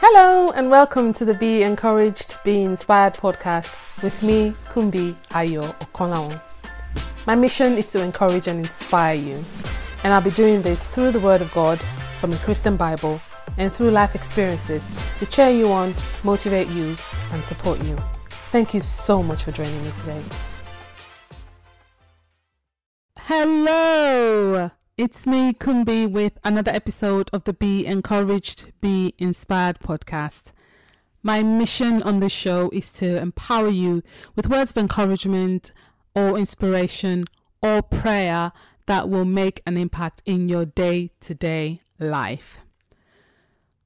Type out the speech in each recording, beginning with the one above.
Hello, and welcome to the Be Encouraged, Be Inspired podcast with me, Kunbi Ayo Okanlawon. My mission is to encourage and inspire you, and I'll be doing this through the Word of God from the Christian Bible and through life experiences to cheer you on, motivate you, and support you. Thank you so much for joining me today. Hello, it's me, Kunbi, with another episode of the Be Encouraged, Be Inspired podcast. My mission on this show is to empower you with words of encouragement or inspiration or prayer that will make an impact in your day to day life.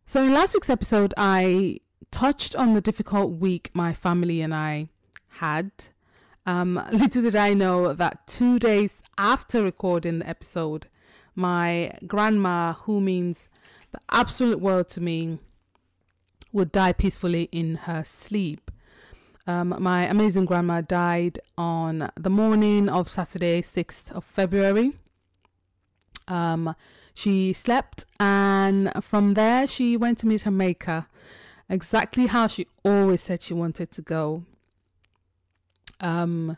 So, in last week's episode, I touched on the difficult week my family and I had. Um, little did I know that two days after recording the episode, my grandma, who means the absolute world to me, would die peacefully in her sleep. Um, my amazing grandma died on the morning of Saturday, 6th of February. Um, she slept, and from there, she went to meet her maker, exactly how she always said she wanted to go. Um,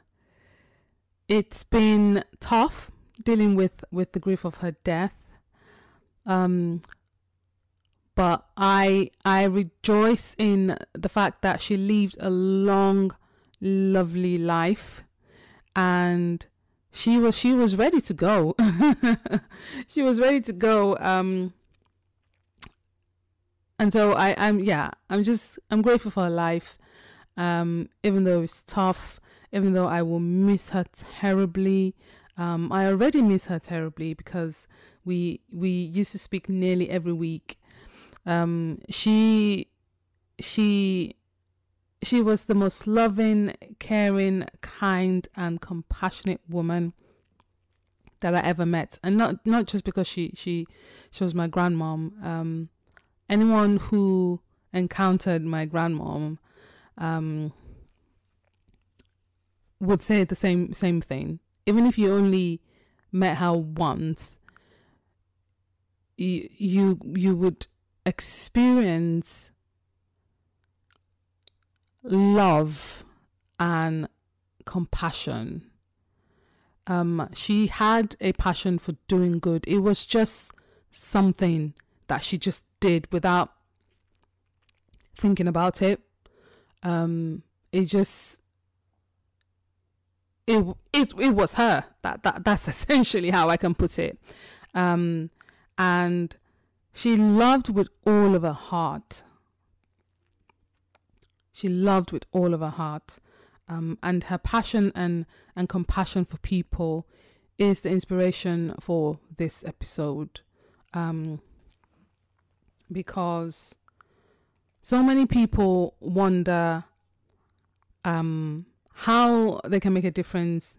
it's been tough dealing with with the grief of her death. Um, but I I rejoice in the fact that she lived a long, lovely life, and she was she was ready to go. she was ready to go. Um, and so I I'm yeah I'm just I'm grateful for her life. Um, even though it's tough, even though I will miss her terribly. Um, I already miss her terribly because we we used to speak nearly every week. Um, she she she was the most loving, caring, kind, and compassionate woman that I ever met, and not not just because she she she was my grandmom. Um, anyone who encountered my grandmom um, would say the same same thing. Even if you only met her once, you you you would experience love and compassion. Um, she had a passion for doing good. It was just something that she just did without thinking about it. Um, it just it it it was her. That that that's essentially how I can put it. Um, and she loved with all of her heart. She loved with all of her heart. Um, and her passion and, and compassion for people is the inspiration for this episode. Um, because so many people wonder um, how they can make a difference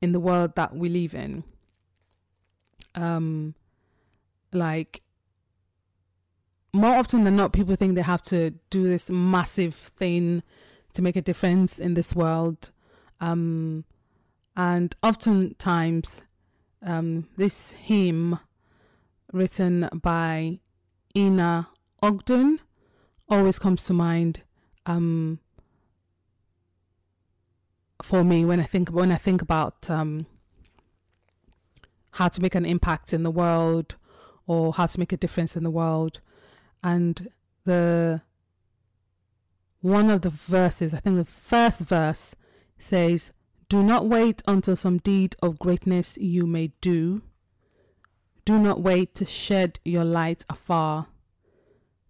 in the world that we live in. Um, like more often than not, people think they have to do this massive thing to make a difference in this world. Um, and oftentimes, um, this hymn written by Ina Ogdon always comes to mind um, for me when I think when I think about um, how to make an impact in the world or how to make a difference in the world and the one of the verses, I think the first verse says, Do not wait until some deed of greatness you may do. Do not wait to shed your light afar.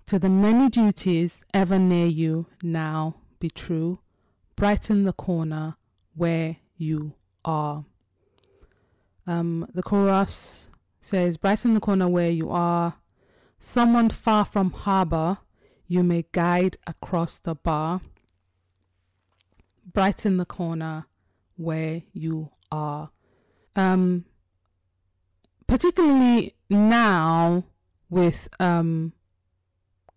To the many duties ever near you now be true. Brighten the corner where you are. Um, the chorus says, Brighten the corner where you are. Someone far from harbor, you may guide across the bar. Brighten the corner where you are. Um, particularly now with um,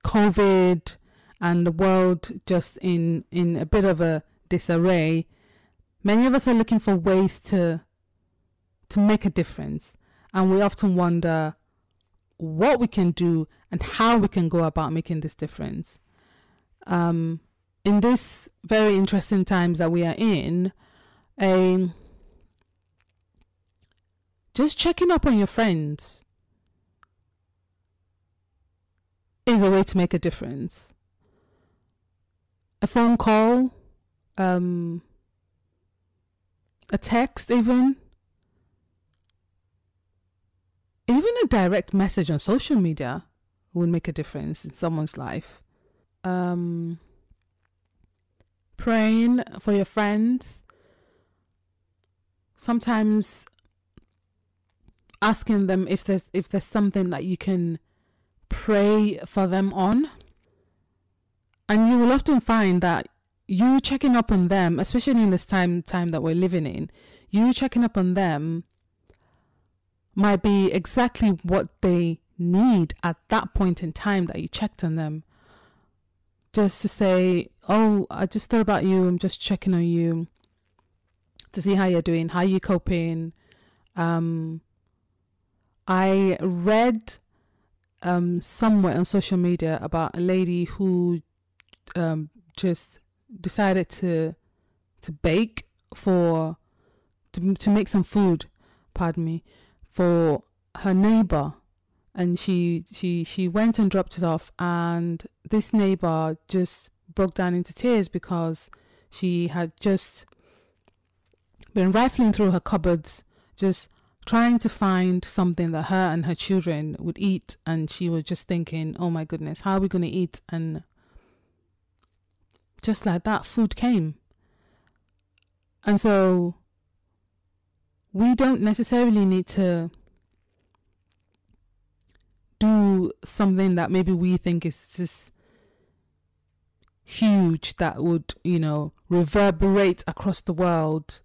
COVID and the world just in in a bit of a disarray, many of us are looking for ways to to make a difference, and we often wonder what we can do and how we can go about making this difference. Um, in this very interesting times that we are in, a just checking up on your friends is a way to make a difference. A phone call, um, a text, even, even a direct message on social media would make a difference in someone's life. Um, praying for your friends. Sometimes asking them if there's if there's something that you can pray for them on. And you will often find that you checking up on them, especially in this time time that we're living in, you checking up on them might be exactly what they need at that point in time that you checked on them. Just to say, oh, I just thought about you. I'm just checking on you to see how you're doing, how you coping. Um, I read um, somewhere on social media about a lady who um, just decided to to bake for to, to make some food, pardon me, for her neighbor. And she she she went and dropped it off and this neighbor just broke down into tears because she had just been rifling through her cupboards just trying to find something that her and her children would eat. And she was just thinking oh my goodness how are we going to eat and just like that food came and so we don't necessarily need to do something that maybe we think is just huge that would, you know, reverberate across the world.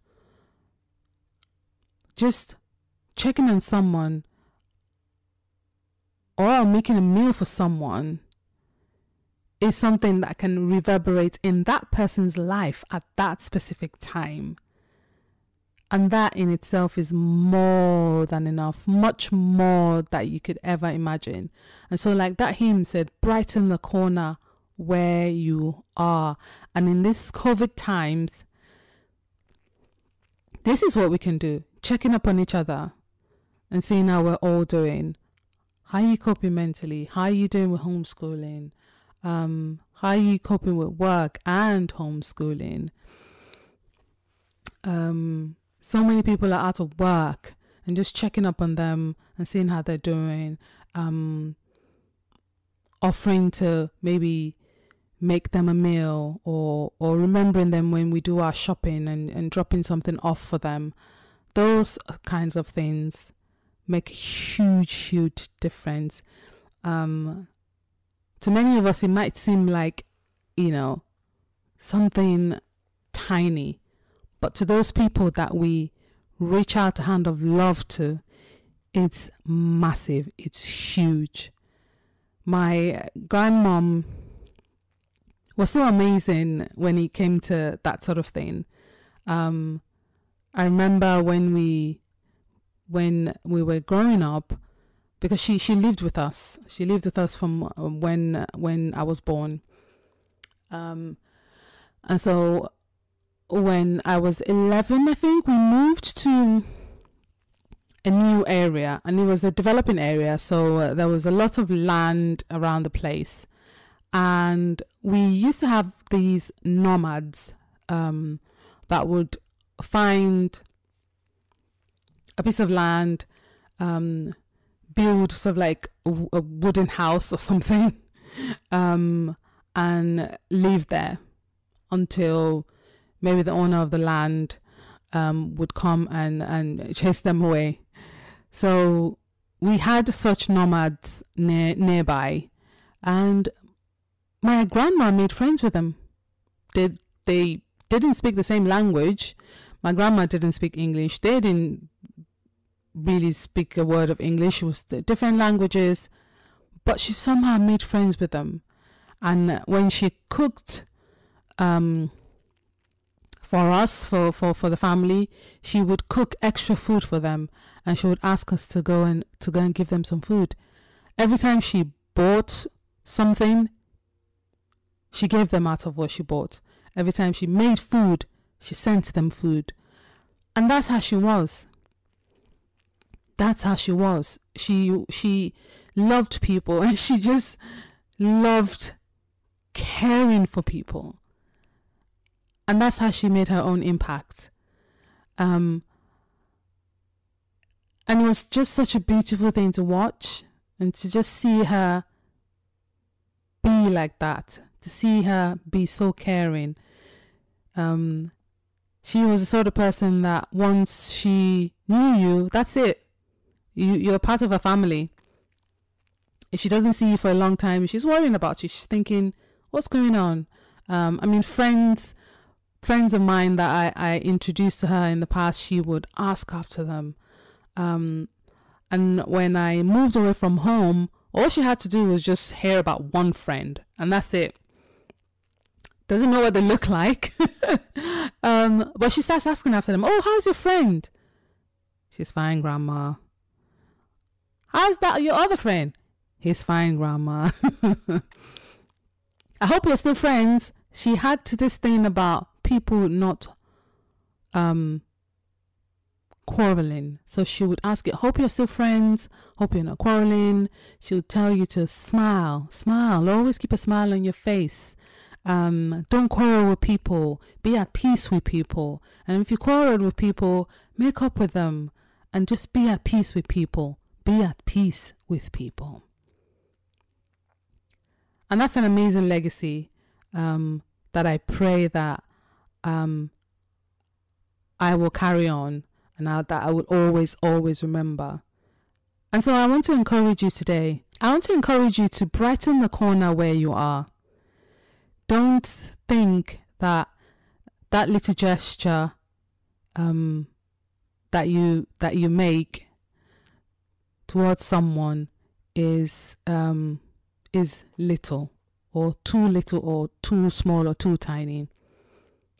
Just checking on someone or making a meal for someone is something that can reverberate in that person's life at that specific time. And that in itself is more than enough, much more that you could ever imagine. And so, like that hymn said, brighten the corner where you are. And in these COVID times, this is what we can do checking up on each other and seeing how we're all doing. How are you coping mentally? How are you doing with homeschooling? Um, how are you coping with work and homeschooling? Um, so many people are out of work and just checking up on them and seeing how they're doing um offering to maybe make them a meal or or remembering them when we do our shopping and and dropping something off for them those kinds of things make a huge huge difference um to many of us it might seem like you know something tiny but to those people that we reach out a hand of love to, it's massive, it's huge. My grandmom was so amazing when it came to that sort of thing. Um, I remember when we when we were growing up, because she she lived with us. She lived with us from uh, when when I was born. Um, and so when I was 11, I think, we moved to a new area and it was a developing area. So uh, there was a lot of land around the place. And we used to have these nomads um, that would find a piece of land, um, build sort of like a, a wooden house or something, um, and live there until maybe the owner of the land um, would come and, and chase them away. So we had such nomads near, nearby, and my grandma made friends with them. They, they didn't speak the same language. My grandma didn't speak English. They didn't really speak a word of English. It was different languages, but she somehow made friends with them. And when she cooked um, for us, for, for, for the family, she would cook extra food for them and she would ask us to go and to go and give them some food. Every time she bought something, she gave them out of what she bought. Every time she made food, she sent them food. And that's how she was. That's how she was. She she loved people and she just loved caring for people. And that's how she made her own impact. Um and it was just such a beautiful thing to watch and to just see her be like that, to see her be so caring. Um, she was the sort of person that once she knew you, that's it. You you're part of her family. If she doesn't see you for a long time, she's worrying about you. She's thinking, "What's going on?" Um, I mean, friends, friends of mine that I I introduced to her in the past, she would ask after them. Um, and when I moved away from home, all she had to do was just hear about one friend, and that's it. Doesn't know what they look like. um, but she starts asking after them, Oh, how's your friend? She's fine, Grandma. How's that your other friend? He's fine, Grandma. I hope you're still friends. She had this thing about people not um quarreling. So she would ask you, Hope you're still friends. Hope you're not quarreling. She would tell you to smile, smile. Always keep a smile on your face. Um, don't quarrel with people. Be at peace with people. And if you quarrel with people, make up with them and just be at peace with people. Be at peace with people. And that's an amazing legacy um, that I pray that um, I will carry on and I, that I will always, always remember. And so I want to encourage you today. I want to encourage you to brighten the corner where you are. Don't think that that little gesture um, that you that you make towards someone is um, is little or too little or too small or too tiny.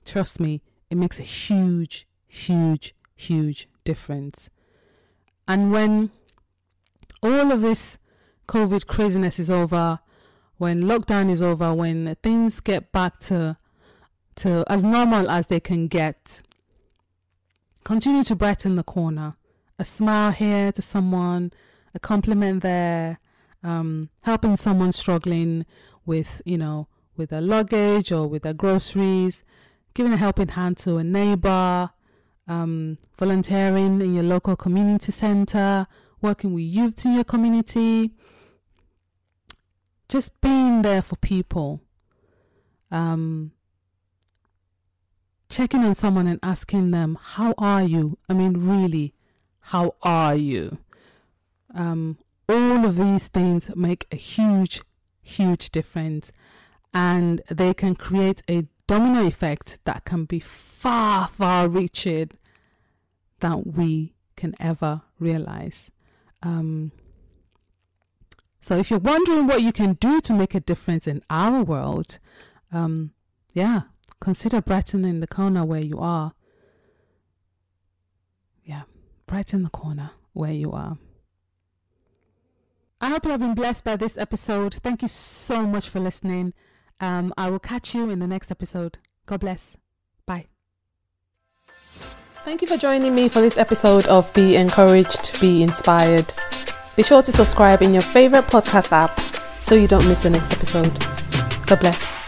Trust me, it makes a huge, huge, huge difference. And when all of this COVID craziness is over, when lockdown is over, when things get back to to as normal as they can get, continue to brighten the corner. A smile here to someone, a compliment there, um, helping someone struggling with, you know, with their luggage or with their groceries, giving a helping hand to a neighbor, um, volunteering in your local community center, working with youth in your community, just being there for people. Um, checking on someone and asking them, How are you? I mean, really, how are you? Um, all of these things make a huge, huge difference, and they can create a domino effect that can be far, far reaching than we can ever realize. Um, so, if you're wondering what you can do to make a difference in our world, um, yeah, consider brightening the corner where you are. Yeah, in the corner where you are. I hope you have been blessed by this episode. Thank you so much for listening. Um, I will catch you in the next episode. God bless. Bye. Thank you for joining me for this episode of Be Encouraged, Be Inspired. Be sure to subscribe in your favorite podcast app so you don't miss the next episode. God bless.